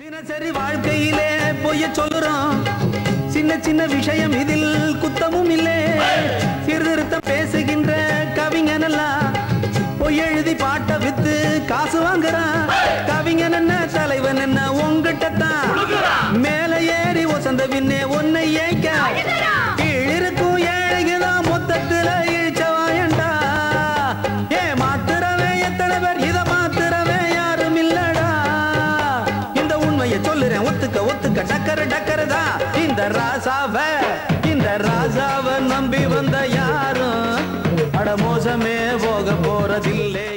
தினசரி வாழ்க்கையிலே பொய்ய சொல்லுறோம் சின்ன சின்ன விஷயம் இதில் குத்தமும் இல்லை. சீர்திருத்தம் பேசுகின்ற கவிஞனெல்லாம் பொய் எழுதி பாட்ட வித்து காசு வாங்குறான். கவிஞன் என்ன தலைவன் என்ன உங்ககிட்ட மேல ஏறி ஒசந்த பின்னே ஒன்னை ஏக்க கீழிருக்கும் ஏழைக்குதான் மொத்தத்துல உண்மைய சொல்லுறேன் ஒத்துக்க ஒத்துக்க டக்கரு டக்கரு தான். இந்த ராசாவ இந்த ராசாவ நம்பி வந்த யாரும் அட மோசமே போக போறதில்லை.